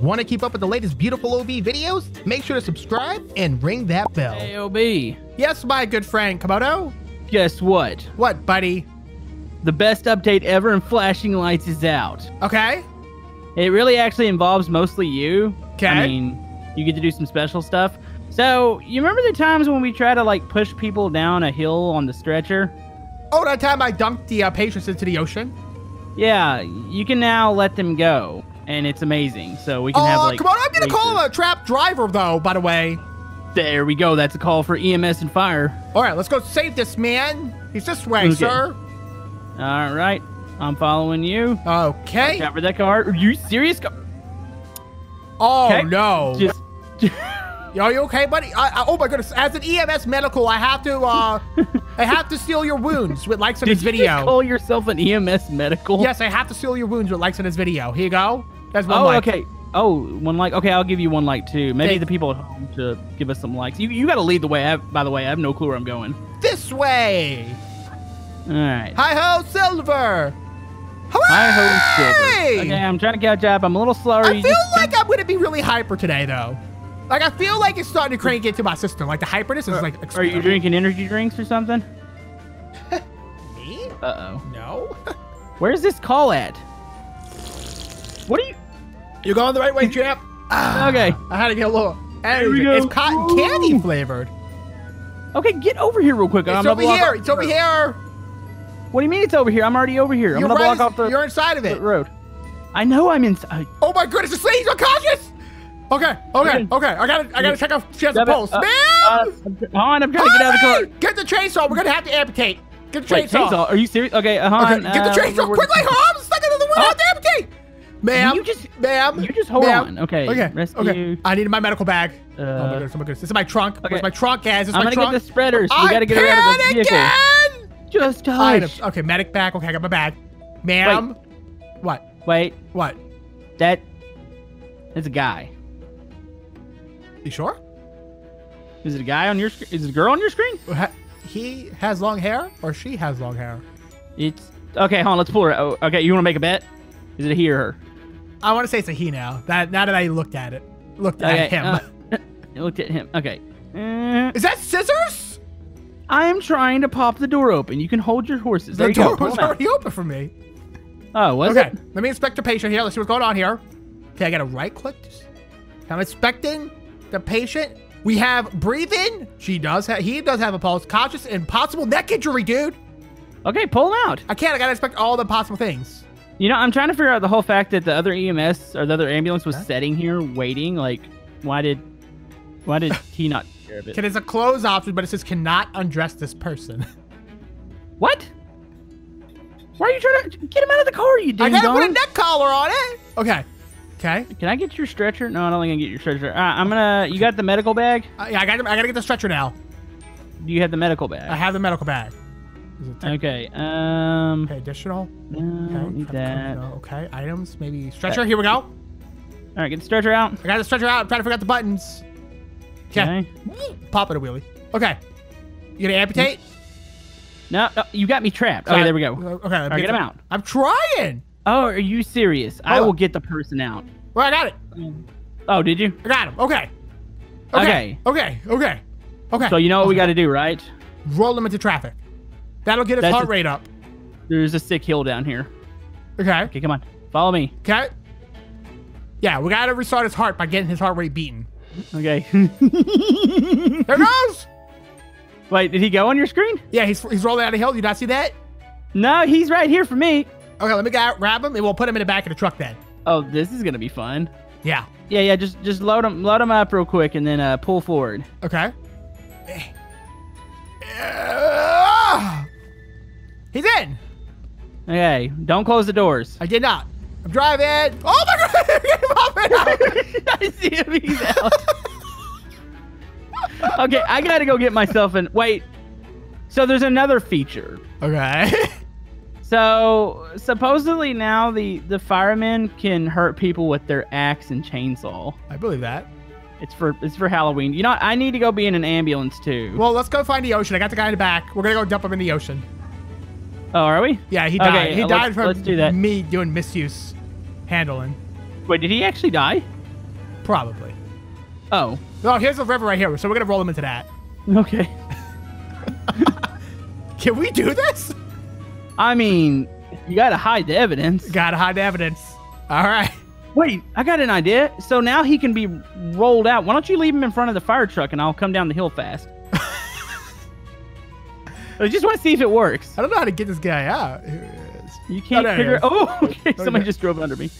Want to keep up with the latest beautiful OB videos? Make sure to subscribe and ring that bell. OB. Yes, my good friend Komodo. Guess what? What, buddy? The best update ever in flashing lights is out. Okay. It really actually involves mostly you. Okay. I mean, you get to do some special stuff. So, you remember the times when we try to like push people down a hill on the stretcher? Oh, that time I dumped the uh, patients into the ocean. Yeah, you can now let them go, and it's amazing. So we can Oh, have like. come on! I'm gonna call races. him a trap driver, though. By the way. There we go. That's a call for EMS and fire. All right, let's go save this man. He's this way, Okay. sir. All right, I'm following you. Okay. Cover that car. Are you serious? Oh Okay. no. Just. Are you okay, buddy? I, I, oh my goodness! As an EMS medical, I have to, uh, I have to seal your wounds with likes on Did this you video. just call yourself an EMS medical? Yes, I have to seal your wounds with likes on this video. Here you go. That's one Oh, like. Oh, okay. Oh, one like. Okay, I'll give you one like too. Maybe Okay. the people at home to give us some likes. You you got to lead the way. I, by the way, I have no clue where I'm going. This way. All right. Hi ho, Silver. Hi ho, Silver. Okay, I'm trying to catch up. I'm a little slower. I You feel just- like I'm gonna be really hyper today, though. Like I feel like it's starting to crank into my system. Like the hyperness is like. Are you drinking energy drinks or something? Me? Uh oh. No. Where's this call at? What are you? You're going the right way, champ. Ah, Okay. I had to get a little. we go. It's cotton candy flavored. Okay, get over here real quick. It's I'm over block here. It's over here. What do you mean it's over here? I'm already over here. I'm You're gonna right. block off the, You're inside of it. road. I know I'm inside. Oh my goodness, this lady's unconscious. Okay, okay, Okay. okay. I gotta, I gotta check out. She has a Grab pulse. Uh, Man, uh, hold on, I'm trying to get out of the car. Get the chainsaw. We're gonna have to amputate. Get the Wait, chainsaw. chainsaw? Are you serious? Okay, uh, hold Okay, on. get the uh, chainsaw where- quickly, Holmes. Second of the one, Oh. have to amputate. Ma'am, You just- ma'am, you just hold on. Okay, okay, rescue. okay. I need my medical bag. oh my Uh, goodness, oh my goodness. This is my trunk. okay. Where's my trunk, guys? This is I'm my gonna trunk. get the spreaders. We gotta get out of the vehicle. Just touch. Okay, medic bag. Okay, I got my bag. Ma'am. What? Wait, What? that is a guy. You sure? Is it a guy on your screen? Is it a girl on your screen? He has long hair, or she has long hair. It's okay. Hold on, let's pull her. Oh, okay, you want to make a bet? Is it a he or her? I want to say it's a he now. That now that I looked at it, looked Okay, at him. uh, looked at him. Okay. Uh, is that scissors? I am trying to pop the door open. You can hold your horses. There The you go. door Pull was already open for me. Oh, was okay, it? let me inspect the patient here. Let's see what's going on here. Okay, I got to right click. I'm inspecting the patient. We have breathing. She does have. He does have a pulse. Conscious and possible neck injury, dude. Okay, pull them out. I can't. I gotta inspect all the possible things. You know, I'm trying to figure out the whole fact that the other EMS or the other ambulance was Huh? sitting here waiting. Like, why did, why did he not care of it? It's a close option, but it says cannot undress this person. What? Why are you trying to get him out of the car? You I ding gotta put a neck collar on it. Okay. Okay. Can I get your stretcher? No, I don't gonna get your stretcher. Uh, I'm gonna. You got the medical bag? Uh, yeah, I got. I gotta get the stretcher now. Do you have the medical bag? I have the medical bag. Okay. Um. okay, additional. No, Okay, need that. okay, items, maybe stretcher. Here we go. All right, get the stretcher out. I got the stretcher out. I'm trying to figure out the buttons. Okay. Okay. Pop it a wheelie. Okay. You gonna amputate? No, no, you got me trapped. Okay, there we go. Okay. right, get him out. I'm trying. Oh, are you serious? I will on. get the person out. Well, I got it. Oh, did you? I got him. Okay. Okay. Okay. Okay. Okay. So you know what we got to do, right? roll him into traffic. That'll get his That's heart a- rate up. There's a sick hill down here. Okay. Okay, come on, follow me. Okay. Yeah, we gotta restart his heart by getting his heart rate beaten. Okay. There goes. Wait, did he go on your screen? Yeah, he's he's rolling out of hill. You not see that? No, he's right here for me. Okay, let me grab him and we'll put him in the back of the truck then. Oh, this is gonna be fun. Yeah. Yeah, yeah. Just just load him load him up real quick and then uh, pull forward. Okay. He's in. Okay, don't close the doors. I did not. I'm driving. Oh my god! Get him off it out. I see him. He's out. okay, I gotta go get myself an. Wait. So there's another feature. Okay. So supposedly now the the firemen can hurt people with their axe and chainsaw. I believe that. It's for it's for Halloween. You know. I need to go be in an ambulance too. Well, let's go find the ocean. I got the guy in the back. We're gonna go dump him in the ocean. Oh, are we? Yeah, he Okay, died. he uh, died let's- from let's do that. me doing misuse handling. Wait, did he actually die? Probably. Oh, Oh, here's the river right here. So we're gonna roll him into that. okay. Can we do this? I mean, you gotta hide the evidence. Gotta hide the evidence. All right. Wait, I got an idea. So now he can be rolled out. Why don't you leave him in front of the fire truck and I'll come down the hill fast? I just want to see if it works. I don't know how to get this guy out. Here he is. You can't there he figure. Oh, okay. Somebody just drove under me.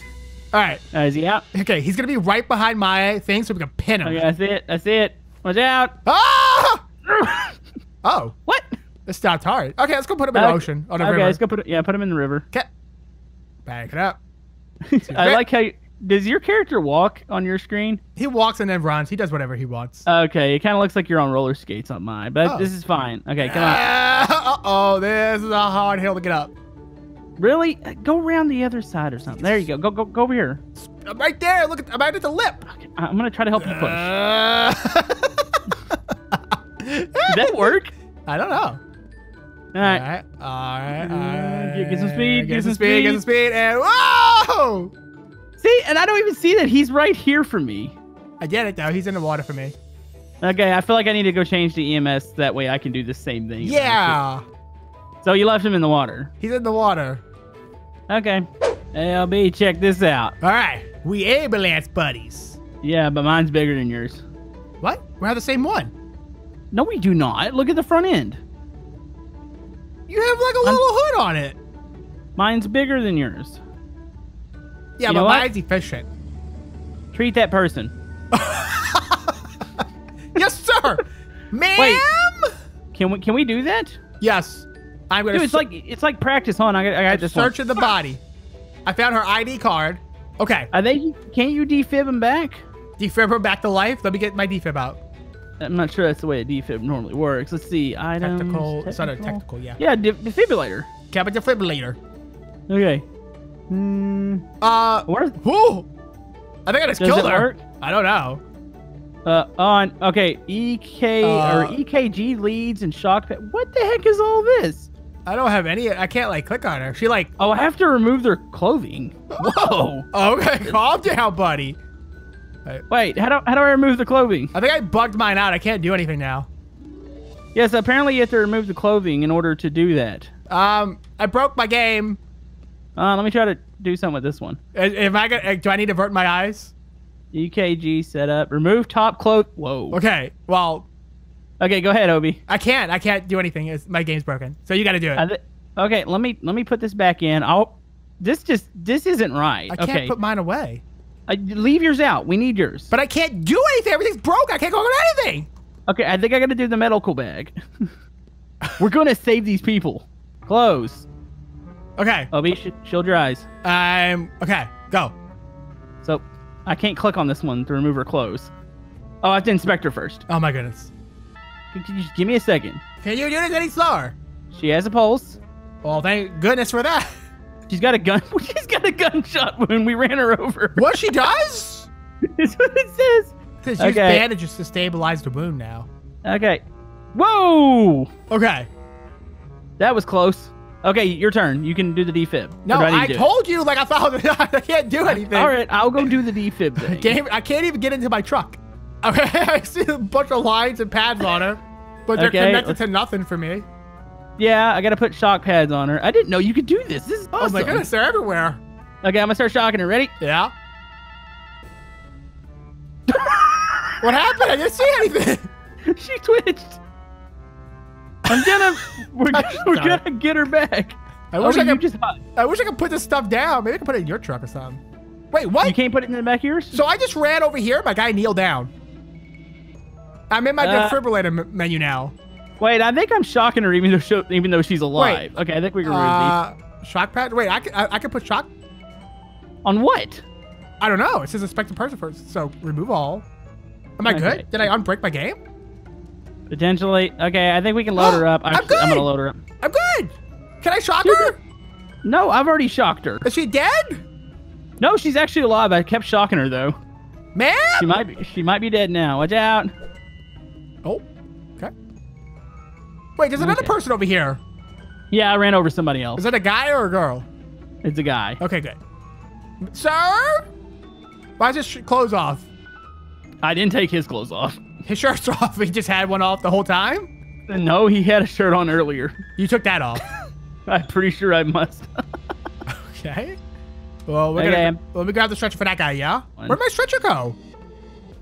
All right. Uh, is he out? Okay, he's gonna be right behind my thing, so we can pin him. Okay, that's it. That's it. Watch out. Ah! Oh, what? this stopped hard. Okay, let's go put him in the ocean on the okay, river. let's go put it. Yeah, put him in the river. Okay. Back it up. I like how. You, does your character walk on your screen? He walks and then runs. He does whatever he wants. Okay, it kind of looks like you're on roller skates on mine, but Oh. this is fine. Okay, come on. Uh oh, this is a hard hill to get up. Really? Uh, Go around the other side or something. There you go. Go go go over here. I'm right there. Look, at, I'm right at the lip. Okay, I'm gonna try to help you push. Uh, Does that work? I don't know. All All right. right, all right, all Uh, right. get- get some speed, Get, get some some speed. Get some speed. And whoa! See, and I don't even see that he's right here for me. I get it though. He's in the water for me. Okay, I feel like I need to go change the EMS. That way I can do the same thing. Yeah, So you left him in the water. he's in the water. Okay. LB, check this out. All right, we ambulance buddies. Yeah, but mine's bigger than yours. What? We have the same one. No, we do not. Look at the front end. You have like a I'm- little hood on it. Mine's bigger than yours. Yeah, You but mine's efficient. Treat that person. yes, sir. Ma'am. Can we can we do that? Yes. I'm gonna Dude, it's like it's like practice. Hold on, I got, I got this one. search in the body. I found her ID card. Okay, Are they? Can't you defib him back? defib her back to life. Let me get my defib out. I'm not sure that's the way a defib normally works. Let's see. Items. Technical. It's not a technical? technical. Yeah. Yeah, def- defibrillator. Cap a defibrillator. Okay. Hmm. Uh. Where's Whoo. I think I just Does killed it her. work? I don't know. uh on? Okay. EK Uh, or EKG leads and shock. What the heck is all this? I don't have any. I can't like click on her. She like. Oh, I have to remove their clothing. Whoa. Okay, calm down, buddy. Wait, how do how do I remove the clothing? I think I bugged mine out. I can't do anything now. Yes, apparently you have to remove the clothing in order to do that. Um, I broke my game. Uh, let me try to do something with this one. If I get, do I need to avert my eyes? EKG setup. Remove top cloth. Whoa. Okay. Well, Okay, go ahead, Obi. I can't. I can't do anything. It's, my game's broken. So you got to do it. I okay, let me let me put this back in. I'll. This just this isn't right. I can't okay, put mine away. Uh, leave yours out. We need yours. But I can't do anything. Everything's broke. I can't go on anything. okay, I think I got to do the medical bag. We're gonna save these people. Close. Okay. Obi, sh- shield your eyes. I'm Okay. Go. So I can't click on this one to remove her clothes. Oh, I have to inspect her first. Oh my goodness. Can, can you just give me a second? Can you do this any slower? She has a pulse. Well, thank goodness for that. She's got a gun. She's got a gunshot wound. We ran her over. What she does? That's what it says. Says use Okay. bandages to stabilize the wound now. Okay. Whoa! Okay. That was close. Okay, your turn. You can do the defib. No, I, I, to do it? told you like I thought I can't do anything. All right, I'll go do the defib I thing. can't, even- I can't even get into my truck. Okay, I see a bunch of lines and pads on her, but they're Okay, connected to nothing for me. Yeah, I gotta put shock pads on her. I didn't know you could do this. This is Oh awesome. my goodness, they're everywhere. Okay, I'm gonna start shocking her. Ready? Yeah. what happened? I didn't see anything. she twitched. I'm gonna. We're, we're gonna get her back. I wish oh, I could. just. I wish I could put this stuff down. Maybe I could put it in your truck or something. Wait, what? You can't put it in the back of yours. So I just ran over here. My guy kneeled down. I'm in my Uh, defibrillator menu now. Wait, I think I'm shocking her even though she, even though she's alive. Okay, I think we can remove Uh, shock pad. Wait, I can I, I could put shock. On what? I don't know. It says inspect the person first. So remove all. Am I Okay. good? Did I unbreak my game? Potentially. Okay, I think we can load her up. I'm I'm good. gonna load her up. I'm good. Can I shock She's her? No, I've already shocked her. Is she dead? No, she's actually alive. I kept shocking her though. Man? She might be. She might be dead now. Watch out. Oh. Okay. Wait, there's another Okay. person over here. Yeah, I ran over somebody else. Is that a guy or a girl? It's a guy. Okay, good. Sir? Why is this sh- clothes off? I didn't take his clothes off. His shirt's off. He just had one off the whole time. No, he had a shirt on earlier. You took that off. I'm pretty sure I must. okay. Well, we're Okay. gonna let me grab the stretcher for that guy. Yeah. One. Where'd my stretcher go?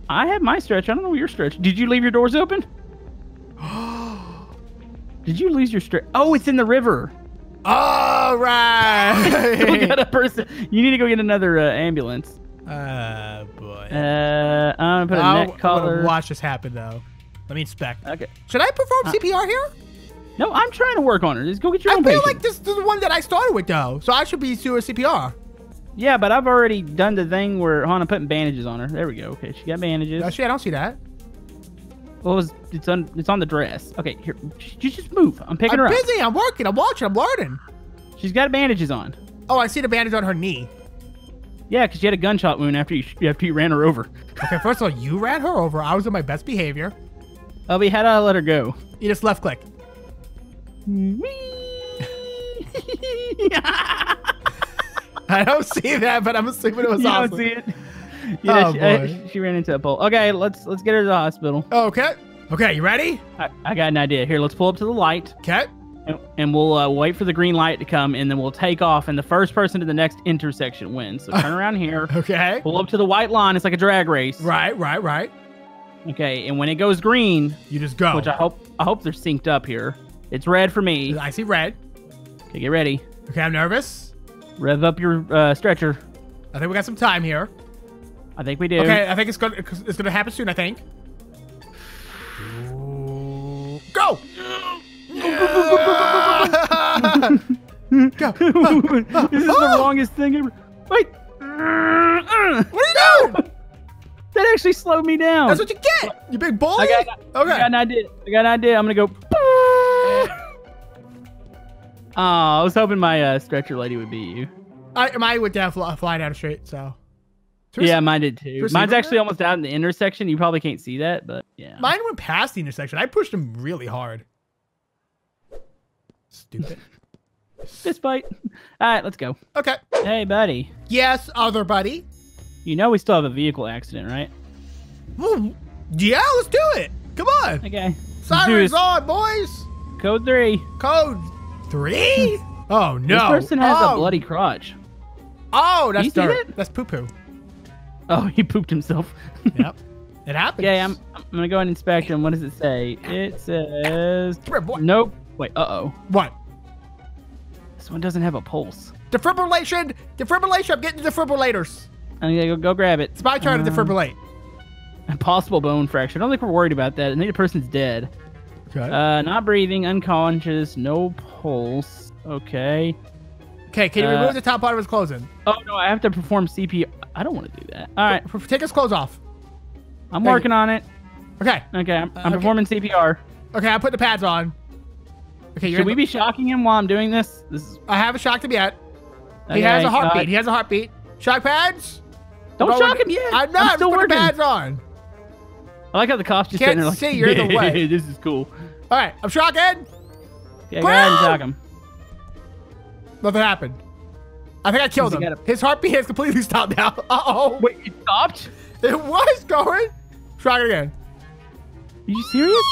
I have my stretch. I don't know where your stretch. Did you leave your doors open? Did you lose your stretch? Oh, it's in the river. All right. we got a person. You need to go get another uh, ambulance. Uh, boy. Uh, I'm gonna put a I'll- neck collar. watch this happen though. Let me inspect. Okay. Should I perform Uh, CPR here? No, I'm trying to work on her. Just go get your I own feel patient. like this, this is the one that I started with though, so I should be doing CPR. Yeah, but I've already done the thing where Hannah putting bandages on her. There we go. Okay, she got bandages. Actually, I don't see that. What was it's on? It's on the dress. Okay, here. You just move. I'm picking I'm her up. I'm busy. I'm working. I'm watching. I'm learning. She's got bandages on. Oh, I see the bandage on her knee. Yeah, because she had a gunshot wound after you after you ran her over. Okay, first of all, you ran her over. I was in my best behavior. Oh, we had to let her go. You just left click. I don't see that, but I'm assuming it was you awesome. don't see it. Oh, she, uh, she ran into a pole. Okay, let's let's get her to the hospital. Okay. Okay, you ready? I, I got an idea. Here, let's pull up to the light, Okay. And, and we'll uh, wait for the green light to come, and then we'll take off, and the first person to the next intersection wins. So turn around here, Okay. pull up to the white line. It's like a drag race. Right, right, right. Okay, and when it goes green, You just go. which I hope I hope they're synced up here. It's red for me. I see red. Okay, get ready. Okay, I'm nervous. Rev up your uh, stretcher. I think we got some time here. I think we do. Okay, I think it's gonna it's gonna happen soon. I think. Go. this is the longest thing ever. Wait. What are you doing? That actually slowed me down. That's what you get. You big bully. I got, I got an idea. I got an idea. I'm gonna go. Oh, I was hoping my uh, stretcher lady would beat you. I mine went down fly, fly down street. So. Yeah, mine did too. Mine's actually almost out in the intersection. You probably can't see that, but yeah. Mine went past the intersection. I pushed him really hard. Stupid. Fist fight. All right, let's go. Okay. Hey, buddy. Yes, other buddy. You know we still have a vehicle accident, right? Well, yeah, let's do it. Come on. Okay. Sirens on, boys. Code three. Code three? Oh no. This person has oh. a bloody crotch. Oh, that's dirt. that? That's poo poo. Oh, he pooped himself. Yep. It happens. okay, I'm, I'm gonna go and inspect him. What does it say? It says here, nope. Wait, uh oh. What? This one doesn't have a pulse. Defibrillation. Defibrillation. I'm getting defibrillators. I'm gonna go, go grab it. It's my turn to Um, defibrillate. Possible bone fracture. I don't think we're worried about that. I think the person's dead. Okay. Uh, not breathing, unconscious, no pulse. Okay. okay, can you uh, remove the top part of his clothing? Oh no, I have to perform CPR. I don't want to do that. All right, Take his clothes off. I'm Thank working on it. Okay. Okay, I'm, I'm okay. performing CPR. Okay, I put the pads on. Okay, Should we be shocking him while I'm doing this? This is. I haven't shocked him yet. He has a heartbeat. he has a heartbeat. Shock pads. don't Going- shock him yet. I'm not. I'm still putting working. pads on. I like how the cop's just Can't like, see, you're in the way. this is cool. All right, I'm shocking. Yeah, go ahead and shock him. Nothing happened. I think I killed He's him. His heartbeat has completely stopped now. Uh oh. Wait, it stopped? It was going. Shock again. Are you serious?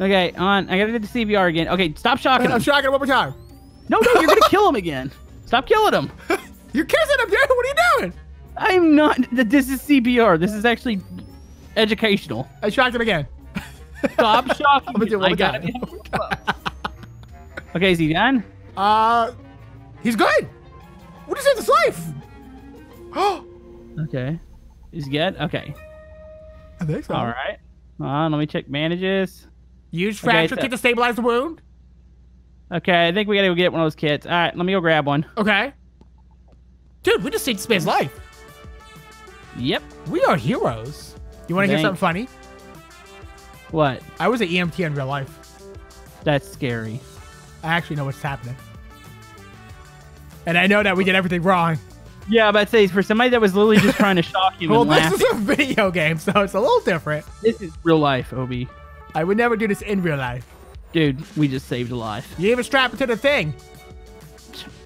Okay, on. I gotta do the CPR again. Okay, stop shocking I'm him. shocking him one more time. No, no, you're gonna kill him again. Stop killing him. You're kissing him, dude. What are you doing? I'm not. This is CPR. This is actually educational. I shocked him again. Stop shocking. I'm gonna do it one I more gotta time. okay, is he done? Uh, he's good. What is his life? Oh, Okay. Is he good? Okay. I think so. All right. On, let me check bandages. Use Okay, fracture so- kit to stabilize the wound. Okay, I think we gotta go get one of those kits. All right, let me go grab one. Okay. Dude, we just saved man's life. Yep. We are heroes. You want to hear something funny? What? I was an EMT in real life. That's scary. I actually know what's happening. And I know that we did everything wrong. Yeah, but say for somebody that was literally just trying to shock you Well, this laugh. is a video game, so it's a little different. This is real life, Obi. I would never do this in real life. Dude, we just saved a life. You even strap it to the thing.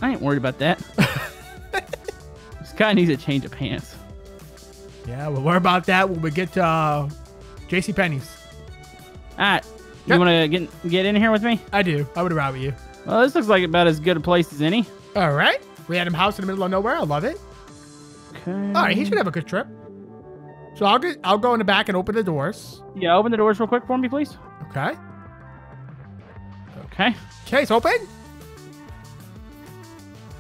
I ain't worried about that. this guy needs a change of pants. Yeah, we'll worry about that when we get to uh, J.C. Penney's. All right. You Yep. want to get get in here with me? I do. I would ride with you. Well, this looks like about as good a place as any. All right. Random house in the middle of nowhere. I love it. Okay. All right, he should have a good trip. So I'll get, I'll go in the back and open the doors. Yeah, open the doors real quick for me, please. Okay. Okay. Okay, it's open.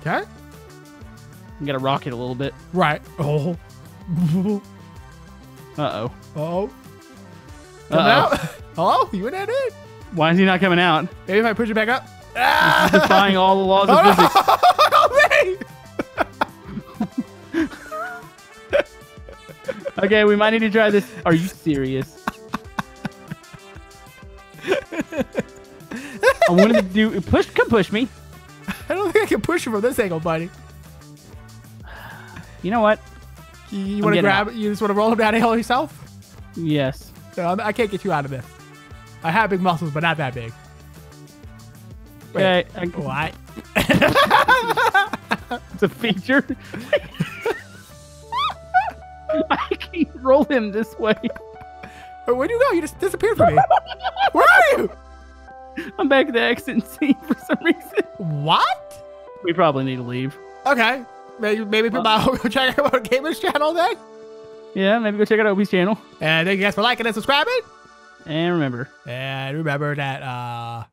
Okay. I'm gonna rock it a little bit. Right. Oh. Uh oh. oh. Come Uh out. Oh, you in at it. Why is he not coming out? Maybe if I push it back up. Ah! Defying all the laws of Oh, physics. Okay, we might need to try this. Are you serious? I wanted to do push. Come push me. I don't think I can push you from this angle, buddy. You know what? You, you want to grab? You just want to roll him down the hill yourself? Yes. No, I can't get you out of this. I have big muscles, but not that big. Wait. Okay. I, What? it's a feature. roll him this way. Wait, Where'd you go? You just disappeared from me. Where are you? I'm back at the exit scene for some reason. What? We probably need to leave. Okay. Maybe maybe put my check out our gamers channel then. Yeah, maybe go check out Opie's channel. And thank you guys for liking and subscribing. And remember, And remember that uh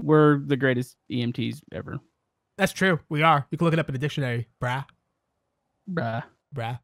we're the greatest EMTs ever. that's true. We are. You can look it up in the dictionary, brah. Bruh. Brah.